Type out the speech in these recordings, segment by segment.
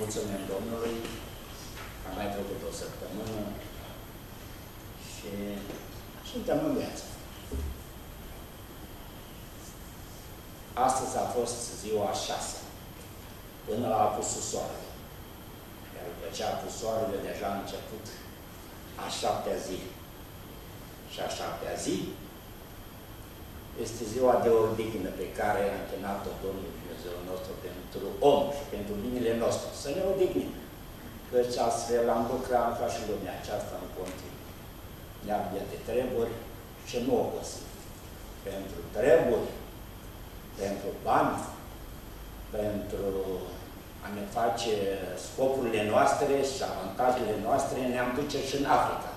Mulțumim Domnului. Am mai trecut o săptămână și suntem în viață. Astăzi a fost ziua a șasea, până la apusul soarele. Iar după ce a apus soarele, deja a început a șaptea zi. Și a șaptea zi este ziua de odihnă pe care a închinat-o Domnul Dumnezeu nostru pentru om și pentru binele nostru. Să ne odihnim. Căci astfel am lucrat ca și lumea aceasta în continuu. Ne-am de treburi și nu o găsim. Pentru treburi, pentru bani, pentru a ne face scopurile noastre și avantajele noastre, ne-am duce și în Africa.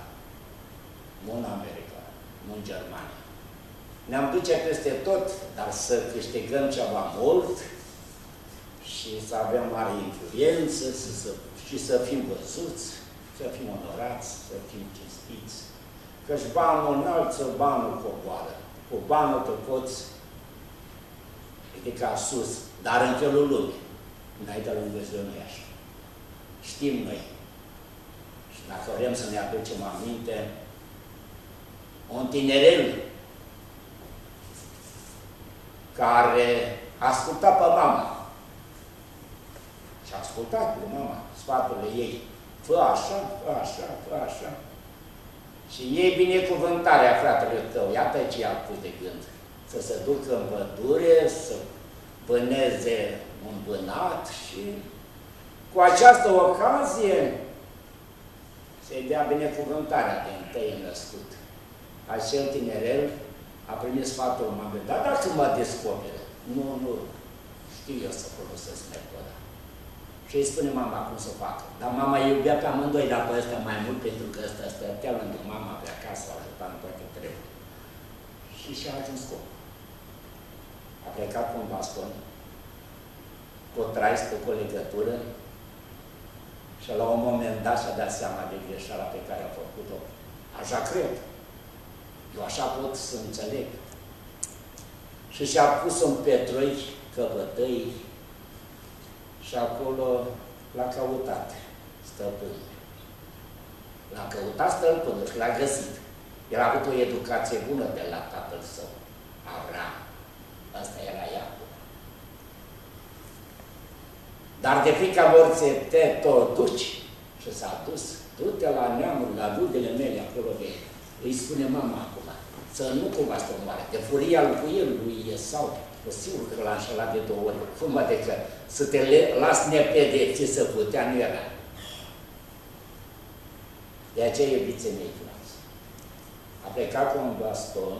Nu în America, nu în Germania. Ne-am duce peste tot, dar să câștigăm ceva mult și să avem mare influență să, să, și să fim văzuți, să fim onorați, să fim cinstiți. Căci banul înalță, banul coboară. Cu banul te poți ridica sus, dar în felul lumii. Înaintea lui Dumnezeu nu e așa. Știm noi. Și dacă vrem să ne aducem aminte, un tinerel care asculta pe mama și a ascultat de mama sfaturile ei. Fă așa, fă așa, fă așa. Și e binecuvântarea fratele tău. Iată ce i-a pus de gând. Să se ducă în pădure, să vâneze un vânat și cu această ocazie să-i dea binecuvântarea de întâi născut. Acel tinerel a primit sfatul mamei, dar dacă mă descoperă, nu, nu, știu eu să folosesc metoda. Și îi spune mama cum să facă. Dar mama iubea pe amândoi, dar pe ăsta mai mult, pentru că ăsta stătea lângă mama pe acasă, a ajutat în toate trebuie. Și și-a ajuns scop. A plecat cu un baston, cu o traistă, cu o legătură, și la un moment dat și-a dat seama de greșeala pe care a făcut-o. Așa cred. Eu așa pot să înțeleg. Și și-a pus în petroi căpătăi și acolo l-a căutat stăpânul. L-a căutat stăpânul și l-a găsit. El a avut o educație bună de la tatăl său, Avram. Asta era Iacob. Dar de frica morții te tot duci și s-a dus. Du-te la neamul, la rudele mele, acolo de îi spune mama acum, să nu cumva să omoare. De furia lui cu el, lui Esau, că sigur că l-a înșelat de două ori. Cum adică să te las nepedepsi să putea, nu era. De aceea, iubiții mei, frați, a plecat cu un baston,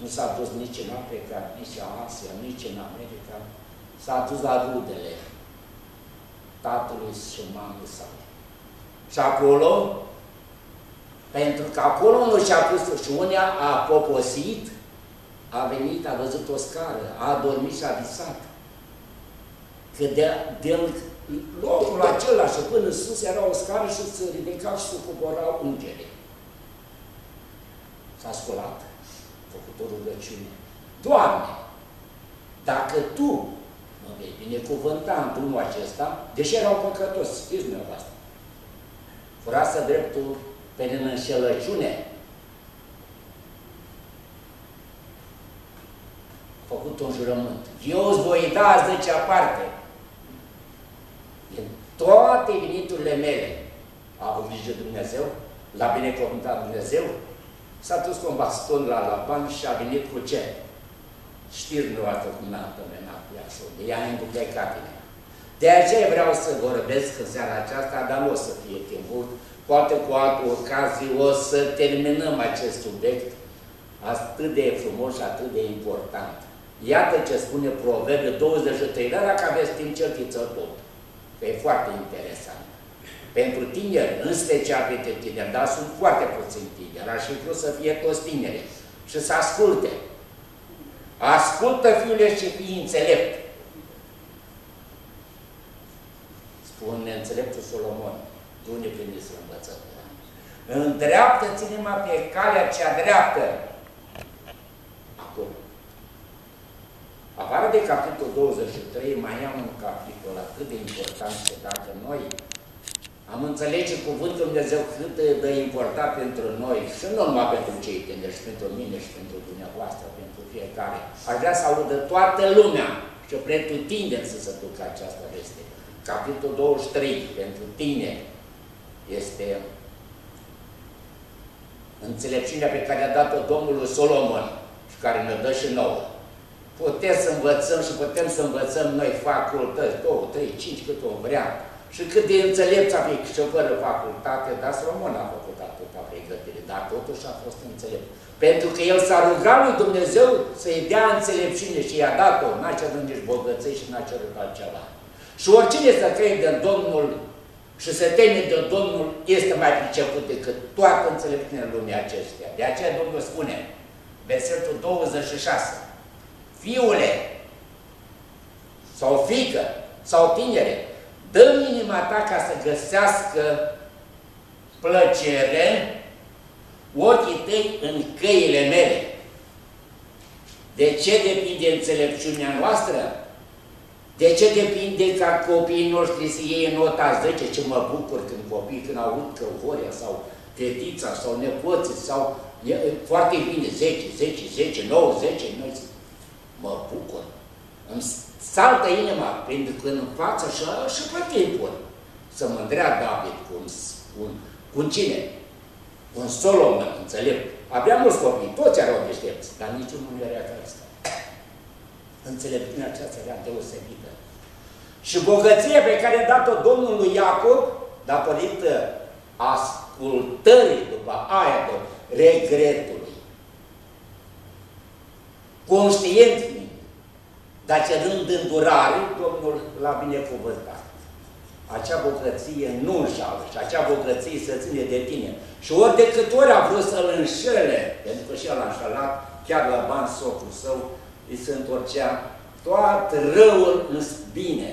nu s-a dus nici în Africa, nici în Asia, nici în America, s-a dus la rudele tatălui și mamei sale. Și acolo pentru că acolo nu și-a pus și unea a poposit, a venit, a văzut o scară, a dormit și a visat. Că de, de locul acela și până sus era o scară și se ridica și se coborau îngerii. S-a sculat, a făcut o rugăciune. Doamne, dacă Tu mă vei binecuvânta în drumul acesta, deși erau păcătos, știți dumneavoastră, furase dreptul prin înșelăciune. Făcut un jurământ. Eu îți voi da a zecea parte din toate veniturile mele. A avut grijă Dumnezeu, l-a binecuvântat Dumnezeu, s-a dus cu un baston la Laban și a venit cu ce? Știți dumneavoastră cum n-a întâmplăt cu ea și de ea înduplecat De aceea vreau să vorbesc în seara aceasta, dar nu o să fie timpul poate cu altă ocazie o să terminăm acest subiect atât de frumos și atât de important. Iată ce spune Proverbe 23, dar dacă aveți timp, certiți-o tot. Că e foarte interesant. Pentru tineri, în special pentru tineri, dar sunt foarte puțini tineri, aș fi vrut să fie toți tineri și să asculte. Ascultă, fiule, și fii înțelept. Spune înțeleptul Solomon de unde primiți învățătura. Îndreaptă-ți inima pe calea cea dreaptă. Acum. Afară de capitolul capitolul 23 mai am un capitol atât de important că dacă noi am înțelege cuvântul Dumnezeu cât de important pentru noi și nu numai pentru cei tineri, și pentru mine și pentru dumneavoastră, pentru fiecare. Aș vrea să audă toată lumea și pretutindeni să se ducă această veste. Capitolul 23 pentru tine este înțelepciunea pe care a dat-o Domnul Solomon și care ne dă și nouă. Putem să învățăm și putem să învățăm noi facultăți, două, trei, cinci, cât o vrea. Și cât de înțelept a fi și fără facultate, dar Solomon a făcut atâta pregătire, dar totuși a fost înțelept. Pentru că el s-a rugat lui Dumnezeu să-i dea înțelepciune și i-a dat-o, n-a cerut nici bogăței și n-a cerut altceva. Și oricine să crede în Domnul și să teme de Domnul este mai priceput decât toată înțelepciunea lumii acestea. De aceea Domnul spune, versetul 26, Fiule, sau fică, sau tinere, dă inima ta ca să găsească plăcere ochii tăi în căile mele. De ce depinde înțelepciunea noastră? De ce depinde ca copiii noștri să iei nota 10? Ce mă bucur când copiii, când aud că Horia sau fetița sau nepoții sau e, foarte bine, 10, 10, 10, 9, 10, noi mă bucur. Îmi saltă inima, pentru că în față și, și pe timpul să mândrea David cu un, un, cu un cine? Un Solomon, înțelept. Avea mulți copii, toți erau deștepți, dar niciunul nu era ca asta. Înțelepciunea aceasta era deosebită. Și bogăția pe care a dat-o Domnul lui Iacob, datorită ascultării după aia de regretului, conștient fiind, dar cerând îndurare, Domnul l-a binecuvântat. Acea bogăție nu înșală și acea bogăție se ține de tine. Și ori de câte ori a vrut să-l înșele, pentru că și el a înșelat, chiar la bani socul său, îi se întorcea toată răul în bine.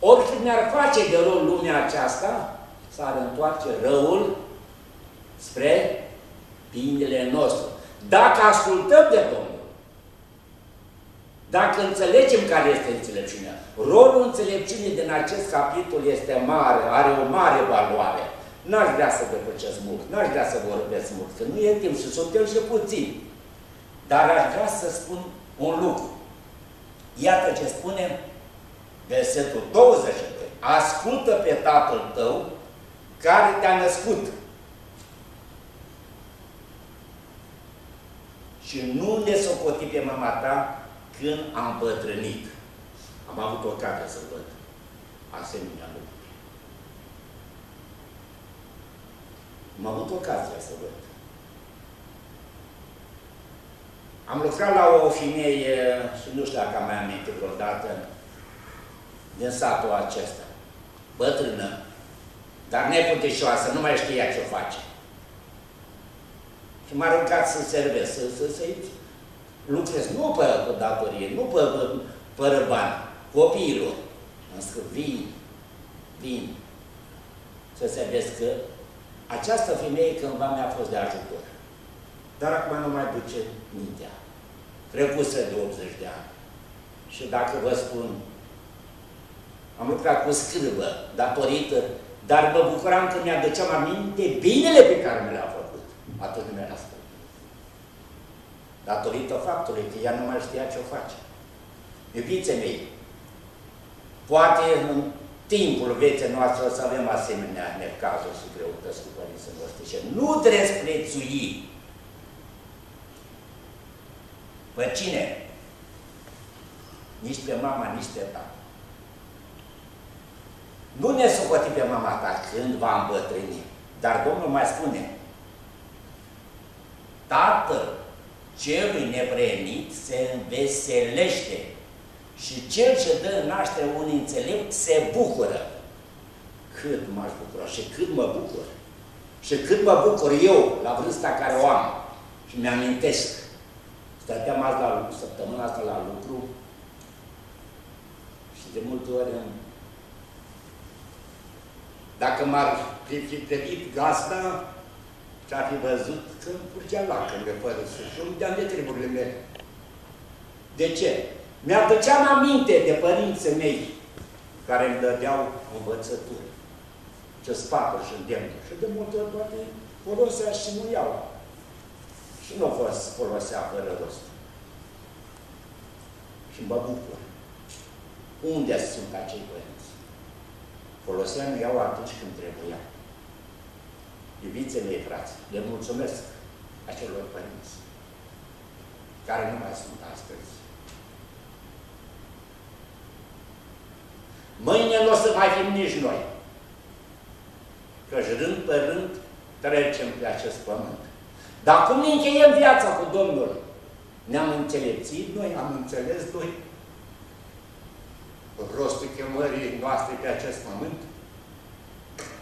Oricât ne-ar face de rău lumea aceasta, s-ar întoarce răul spre binele nostru. Dacă ascultăm de Domnul, dacă înțelegem care este înțelepciunea, rolul înțelepciunii din acest capitol este mare, are o mare valoare. N-aș vrea să depăcesc mult, n-aș vrea să vorbesc mult, că nu e timp și suntem și puțin. Dar aș vrea să spun un lucru. Iată ce spune versetul 22. Ascultă pe tatăl tău care te-a născut. Și nu ne socoti pe mama ta când am bătrânit. Am avut ocazia să văd asemenea lucruri. Am avut ocazia să văd. Am lucrat la o femeie, și nu știu dacă am mai amintit vreodată, din satul acesta. Bătrână, dar neputișoasă, nu mai știa ce face. Și m-a rugat să servesc, să, să, să lucrez, nu pe, pe datorie, nu pe, pe, fără bani, copiilor. Am scris, vin, vin, să servesc că această femeie cândva mi-a fost de ajutor. Dar acum nu mai duce mintea. Trecuse de 80 de ani. Și dacă vă spun, am lucrat cu scârbă, datorită, dar mă bucuram că mi-aduceam aminte binele pe care mi l-a făcut. Atât mi era spus. Datorită faptului că ea nu mai știa ce o face. Iubiții mei, poate în timpul vieții noastre o să avem asemenea necazuri și greutăți cu părinții noștri și nu desprețui pe cine? Nici pe mama, nici pe tata. Nu ne socoti pe mama ta când va îmbătrâni. Dar Domnul mai spune, Tatăl celui nevrenit se înveselește și cel ce dă naștere un înțelept se bucură. Cât m-aș bucura și cât mă bucur. Și cât mă bucur eu la vârsta care o am. Și mi-amintesc. Stăteam azi la lucru, săptămâna asta la lucru și de multe ori îmi dacă m-ar fi privit gazda, și-ar fi văzut că îmi curgea lacrimile fără să și unde am de treburile mele. De ce? Mi-aduceam aminte de părinții mei care îmi dădeau învățături. Ce sfaturi și îndemnuri. Și de multe ori poate folosea și nu iau. Și nu fost folosea fără rost. Și mă bucur. Unde sunt acei părinți? Folosea nu iau atunci când trebuia. Iubițe mei, frați, le mulțumesc acelor părinți care nu mai sunt astăzi. Mâine nu o să mai fim nici noi. Căci rând pe rând trecem pe acest pământ. Dar cum ne încheiem viața cu Domnul? Ne-am înțelepțit noi, am înțeles noi rostul chemării noastre pe acest pământ?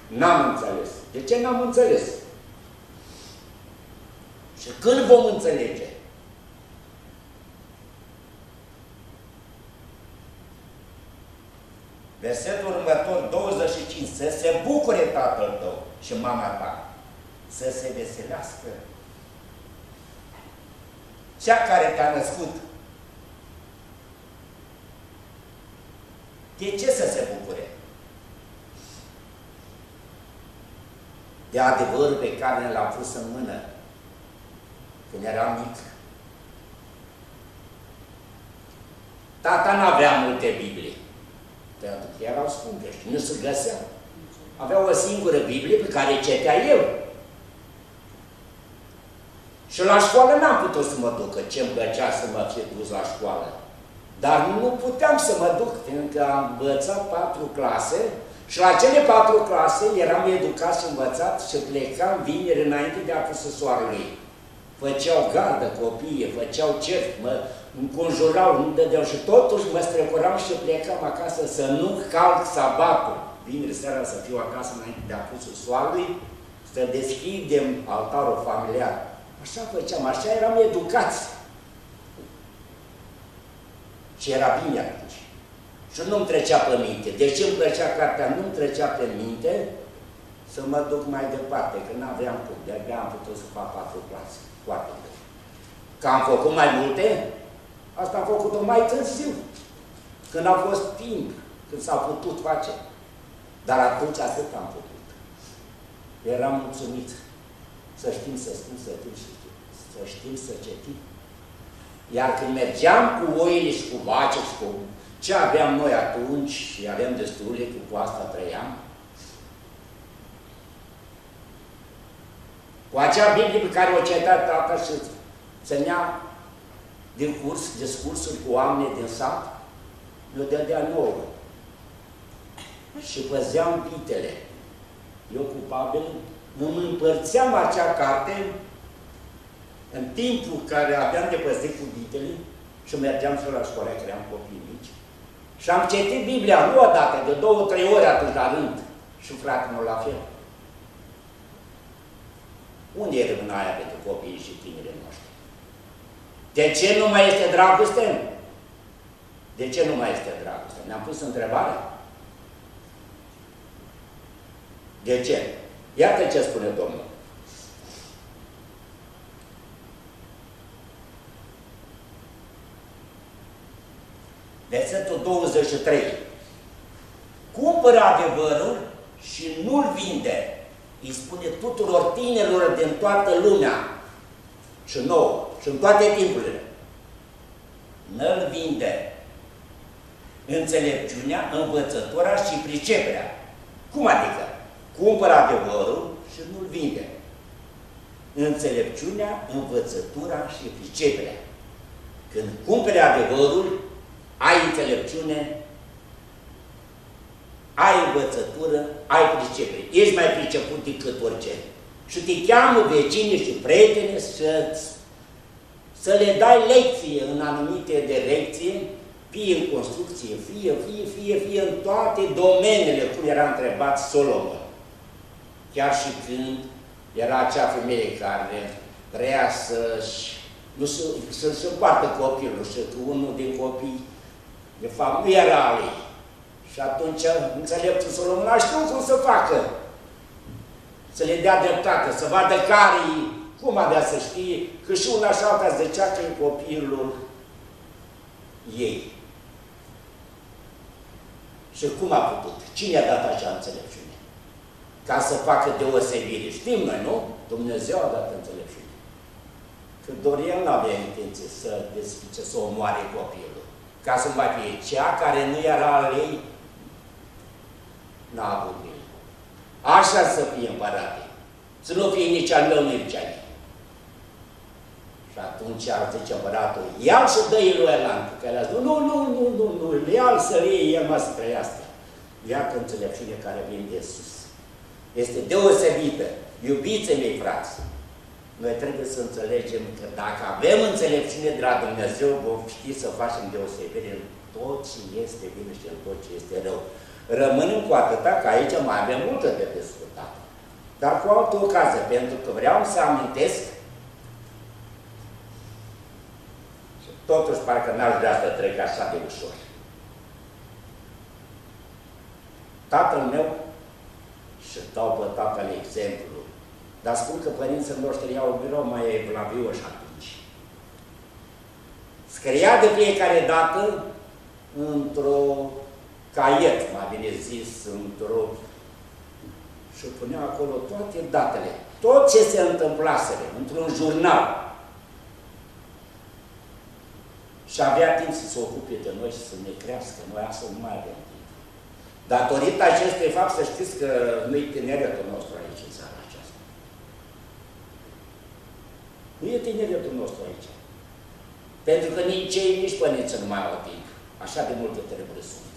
N-am înțeles. De ce n-am înțeles? Și când vom înțelege? Versetul următor, 25, să se bucure tatăl tău și mama ta, să se veselească. Cea care te-a născut, de ce să se bucure? De adevărul pe care l-am pus în mână când eram mic. Tata n-avea multe Biblie. Pentru că erau scumpe și nu se găseau. Avea o singură Biblie pe care cetea eu. Și la școală n-am putut să mă duc, că ce-mi plăcea să mă fie dus la școală. Dar nu puteam să mă duc, pentru că am învățat patru clase și la cele patru clase eram educat și învățat și plecam vineri înainte de apusul soarelui. Făceau gardă copiii, făceau cerc, mă înconjurau, nu dădeau și totuși mă strecuram și plecam acasă să nu calc sabatul. Vineri seara să fiu acasă înainte de apusul soarelui, să deschidem altarul familiar. Așa făceam, așa eram educați. Și era bine atunci. Și nu-mi trecea pe minte. Deci îmi plăcea cartea, nu-mi trecea pe minte să mă duc mai departe, că n-aveam cum. De-abia am putut să fac patru clase. Foarte bine. Că am făcut mai multe, asta am făcut-o mai târziu. Când a fost timp, când s-a putut face. Dar atunci atât am făcut. Eram mulțumit. Să știm să știm să știm, să știm să citim. Iar când mergeam cu oile și cu vace și cu ce aveam noi atunci, și aveam destule, că cu asta trăiam, cu acea Biblie pe care o citat tata și ținea din curs, discursuri cu oameni din sat, mi-o dădea nouă. Și păzeam pitele. Eu cu Pavel îmi împărțeam acea carte în timpul care aveam de păzit cu bitele și mergeam și la școală, că eram copii mici. Și am citit Biblia nu odată, de două, trei ori atunci la rând. Și fratele meu la fel. Unde e aia pentru copiii și tinerii noștri? De ce nu mai este dragoste? De ce nu mai este dragoste? Ne-am pus întrebarea. De ce? Iată ce spune Domnul. Versetul 23. Cumpără adevărul și nu-l vinde. Îi spune tuturor tinerilor din toată lumea și nouă și în toate timpurile. Nu-l vinde. Înțelepciunea, învățătura și priceperea. Cum adică? Cumpără adevărul și nu-l vinde. Înțelepciunea, învățătura și priceperea. Când cumpere adevărul, ai înțelepciune, ai învățătură, ai pricepere. Ești mai priceput decât orice. Și te cheamă vecinii și prieteni să, să le dai lecție în anumite direcție, fie în construcție, fie, fie, fie, fie în toate domeniile, cum era întrebat Solomon. Chiar și când era acea femeie care vrea să-și nu să-și să împartă copilul și că unul din copii de fapt, nu era al ei. Și atunci înțeleptul Solomon a știut cum să facă. Să le dea dreptate, să vadă care cum avea să știe, că și una și alta zicea că e copilul ei. Și cum a putut? Cine a dat așa înțelepciune? Ca să facă deosebire. Știm noi, nu? Dumnezeu a dat înțelepciune. Că Dorian nu avea intenție să despice, să omoare copilul. Ca să mai fie cea care nu era al ei, n-a avut bine. Așa să fie împărate. Să nu fie nici al meu, nici al ei. Și atunci ar zice împăratul, ia-l și dă-i lui Elan, care a zis, nu, nu, nu, nu, nu, ia-l să iei, el mă să trăiască. Iată înțelepciune care vine de sus. Este deosebită. Iubiți mei, frați, noi trebuie să înțelegem că dacă avem înțelepciune de la Dumnezeu, vom ști să facem deosebire în tot ce este bine și în tot ce este rău. Rămânem cu atâta că aici mai avem multe de discutat. Dar cu altă ocazie, pentru că vreau să amintesc Totuși, parcă n-aș vrea să trec așa de ușor. Tatăl meu, și dau pe tatăl exemplu, dar spun că părinții noștri iau birou mai evlavioși atunci. Scria de fiecare dată într-o caiet, mai bine zis, într-o... și punea acolo toate datele, tot ce se întâmplase, într-un jurnal. și avea timp să se ocupe de noi și să ne crească. Noi astăzi nu mai avem timp. Datorită acestui fapt, să știți că nu-i tineretul nostru aici, în țara aceasta. Nu e tineretul nostru aici. Pentru că nici cei, nici părinții nu mai au timp. Așa de multe treburi sunt.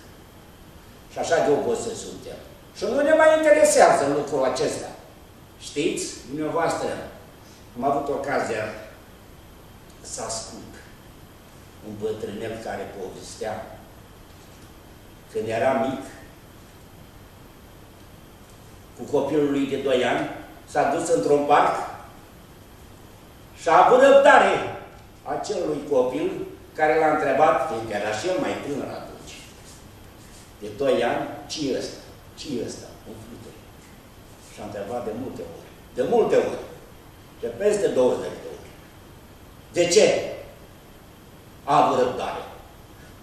Și așa de obosiți suntem. Și nu ne mai interesează lucrul acesta. Știți, dumneavoastră, am avut ocazia să ascult un bătrânel care povestea când era mic, cu copilul lui de 2 ani, s-a dus într-un parc și a avut răbdare acelui copil care l-a întrebat, fiindcă era și el mai tânăr atunci, de 2 ani, ce e ăsta? ce e ăsta? Un fluture. Și a întrebat de multe ori. De multe ori. De peste 20 de ori. De ce? a avut răbdare.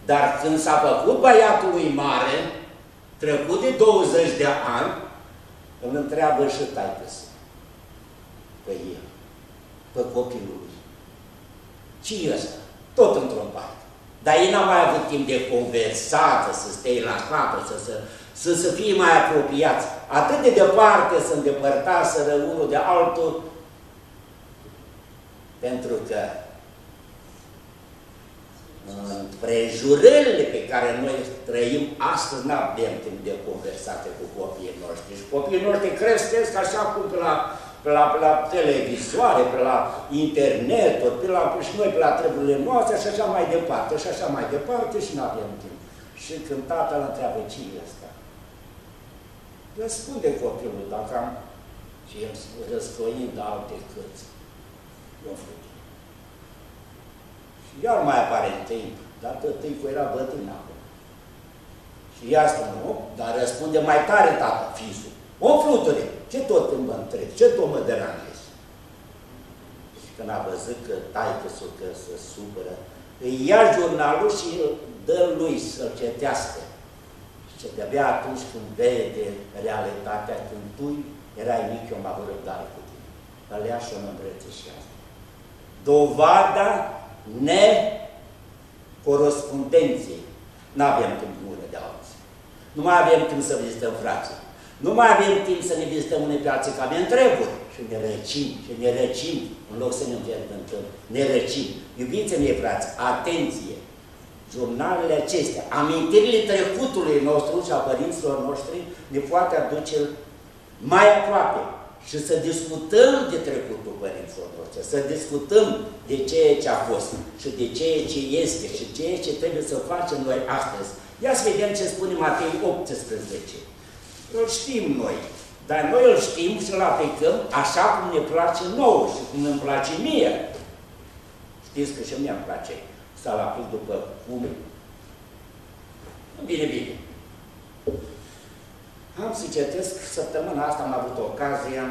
Dar când s-a făcut băiatului mare, trecut de 20 de ani, îl întreabă și taică pe el, pe copilul lui. ce e ăsta? Tot într-un parc. Dar ei n-au mai avut timp de conversată, să stea la capă, să, să, să, să fie mai apropiați. Atât de departe să îndepărtaseră unul de altul, pentru că prejurările pe care noi trăim astăzi, nu avem timp de conversate cu copiii noștri. Și copiii noștri cresc așa cum pe la, pe la, pe la televizoare, pe la internet, pe la, și noi pe la treburile noastre și așa mai departe, și așa mai departe și nu avem timp. Și când tatăl întreabă ce e asta, răspunde copilul dacă am și el răscoind alte cărți. Eu iar mai apare în timp, dar tăticul era bătrân acum. Și ea spune, nu, dar răspunde mai tare tată, fisul. O fluture, ce tot mă întreb, ce tot mă deranjez? Și când a văzut că taică să că se supără, îi ia jurnalul și îl dă lui să-l cetească. Și de-abia atunci când vede realitatea, când tu erai mic, eu am avut răbdare cu tine. Îl ia și o îmbrățișează. Dovada necorespondenței. Nu avem timp unul de alții. Nu mai avem timp să vizităm frații. Nu mai avem timp să ne vizităm unei pe alții, că avem treburi. Și ne răcim, și ne răcim, în loc să ne înfierbântăm. Ne răcim. Iubiți mei, frați, atenție! Jurnalele acestea, amintirile trecutului nostru și a părinților noștri, ne poate aduce mai aproape și să discutăm de trecutul părinților noștri, să discutăm de ceea ce a fost și de ceea ce este și ceea ce trebuie să facem noi astăzi. Ia să vedem ce spune Matei 18. Îl știm noi, dar noi îl știm și îl aplicăm așa cum ne place nouă și cum îmi place mie. Știți că și mie îmi place să-l aplic după cum. Bine, bine. Am să citesc, săptămâna asta am avut ocazia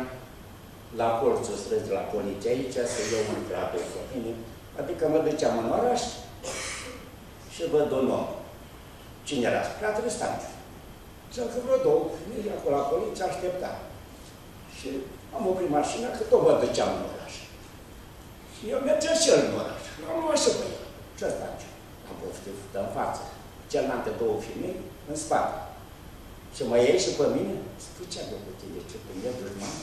la colțul străzi la poliție aici să iau un trape cu mine, adică mă duceam în oraș și văd un om. Cine era? Fratele Stanciu. Ziceam că vreo două, mergi acolo, acolo, ți aștepta. Și am oprit mașina, că tot mă duceam în oraș. Și eu mergeam și el în oraș. L-am luat și pe el. Ce Stanciu? Am poftit în față. Celelalte două femei în spate. Și mă iei și pe mine? Spui ce am cu tine? Ce cu el dușman?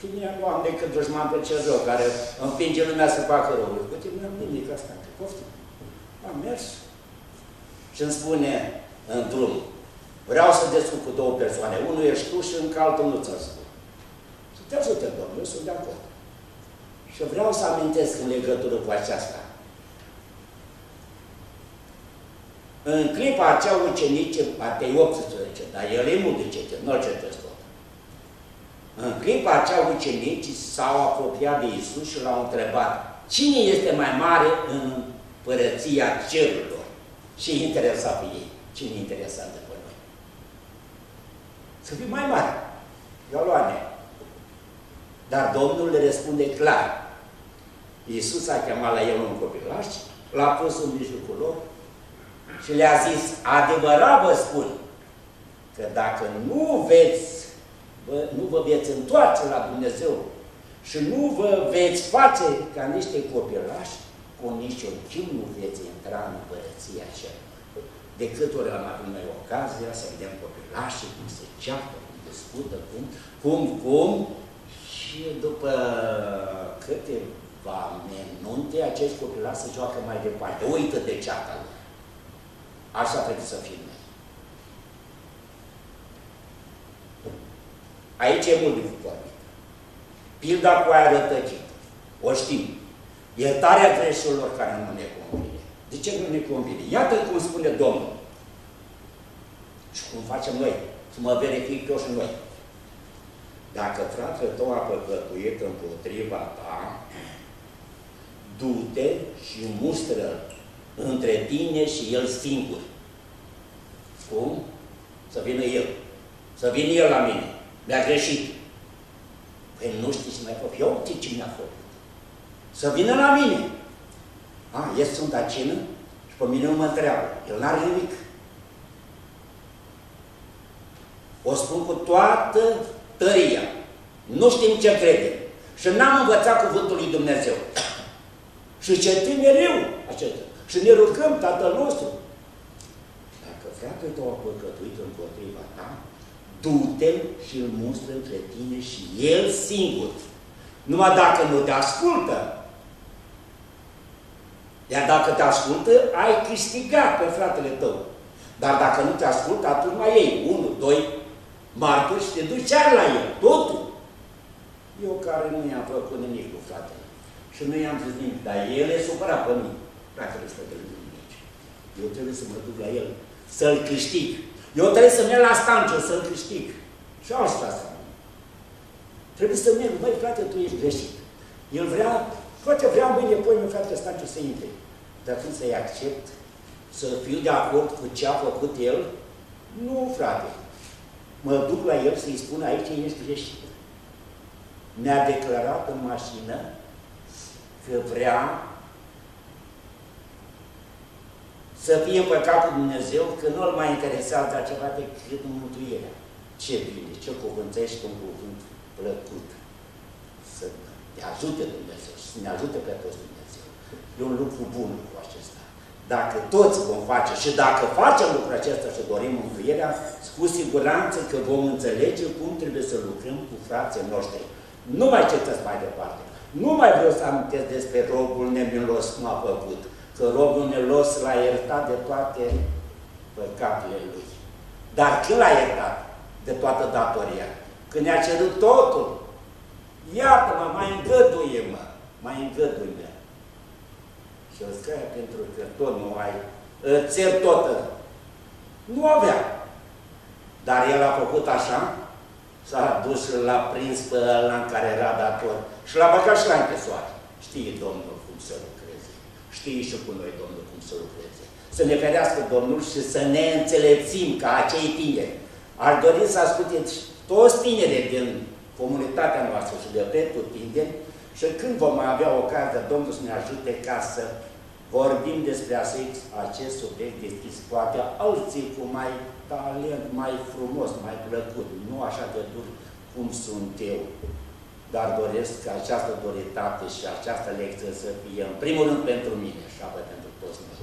Tine nu am decât dușman pe cel rău, care împinge lumea să facă rău. Cu tine nu am nimic asta. Poftim. Am mers. Și îmi spune în drum, vreau să discut cu două persoane. Unul ești ștuș și încă altul nu ți-l spun. Și te ajută, Domnul, sunt de acord. Și vreau să amintesc în legătură cu aceasta. În clipa acea ucenice, Matei 18, dar el e mult de cete, nu-l cetesc tot. În clipa acea ucenicii s-au apropiat de Isus și l-au întrebat cine este mai mare în părăția cerurilor? Și interesa pe ei. Cine interesează pe noi? Să fii mai mare. Ioane. Dar Domnul le răspunde clar. Iisus a chemat la el un copilaș, l-a pus în mijlocul lor și le-a zis, adevărat vă spun, că dacă nu veți, vă, nu vă veți întoarce la Dumnezeu și nu vă veți face ca niște copilași, cu niciun chim nu veți intra în împărăția cerului. De câte ori am avut noi ocazia să vedem copilașii cum se ceapă, cum discută, cum, cum, cum, și după câteva minute, acești copilași se joacă mai departe, uită de ceata lor. Așa trebuie să fim noi. Aici e mult de vorbit. Pilda cu aia rătăcită. O știm. Iertarea greșelilor care nu ne convine. De ce nu ne convine? Iată cum spune Domnul. Și cum facem noi. Să mă verific eu și noi. Dacă fratele tău a păcătuit împotriva ta, du-te și mustră între tine și el singur. Cum? Să vină el. Să vină el la mine. Mi-a greșit. Păi nu știi ce mai făcut. Eu știu ce mi-a făcut. Să vină la mine. A, ies Sfânta Cină și pe mine nu mă întreabă. El n-are nimic. O spun cu toată tăria. Nu știm ce credem. Și n-am învățat cuvântul lui Dumnezeu. Și citim mereu acesta. Și ne rugăm Tatăl nostru. Dacă fratele tău a păcătuit împotriva ta, du-te și îl mustră între tine și el singur. Numai dacă nu te ascultă, iar dacă te ascultă, ai câștigat pe fratele tău. Dar dacă nu te ascultă, atunci mai iei unul, doi martori și te duci chiar la el, totul. Eu care nu i-am făcut nimic cu fratele. Și nu i-am zis nimic, dar el e supărat pe mine. Fratele stă de lângă mine aici. Eu trebuie să mă duc la el, să-l câștig. Eu trebuie să merg la stanciu, să-l câștig. Și asta asta. Trebuie să merg, băi, frate, tu ești greșit. El vrea, frate, vrea mâine, poi meu frate stanciu să intre. Dar când să-i accept, să fiu de acord cu ce a făcut el, nu, frate. Mă duc la el să-i spun, aici ești greșit. Mi-a declarat în mașină că vrea să fie păcat cu Dumnezeu, că nu îl mai interesează ceva decât mântuirea. Ce bine, ce cuvântești un cuvânt plăcut. Să te ajute Dumnezeu și să ne ajute pe toți Dumnezeu. E un lucru bun cu acesta. Dacă toți vom face și dacă facem lucrul acesta și dorim mântuirea, cu siguranță că vom înțelege cum trebuie să lucrăm cu frații noștri. Nu mai citesc mai departe. Nu mai vreau să amintesc despre robul nemilos cum a făcut că robul nelos l-a iertat de toate păcatele lui. Dar când l-a iertat de toată datoria? Când ne-a cerut totul, iată-mă, mai îngăduie-mă, mai îngăduie-mă. Și o scrie pentru că tot nu ai, țel tot. Nu avea. Dar el a făcut așa, s-a dus și l-a prins pe ăla în care era dator și l-a băgat și la închisoare. Știe Domnul cum să lucreze știe și cu noi Domnul cum să lucreze. Să ne ferească Domnul și să ne înțelepțim ca acei tineri. Ar dori să asculteți toți tinerii din comunitatea noastră și de pentru tineri și când vom mai avea ocazia, Domnul să ne ajute ca să vorbim despre acest subiect deschis, poate alții cu mai talent, mai frumos, mai plăcut, nu așa de dur cum sunt eu. Dar doresc ca această doritate și această lecție să fie, în primul rând, pentru mine și apoi pentru toți noi.